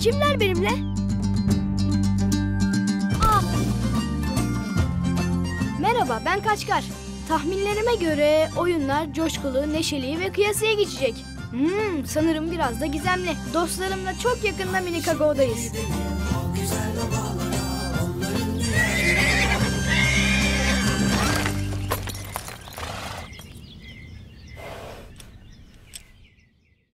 Kimler benimle? Aa! Merhaba ben Kaçkar. Tahminlerime göre oyunlar coşkulu, neşeli ve kıyasıya geçecek. Hmm, sanırım biraz da gizemli. Dostlarımla çok yakında Minikago'dayız. O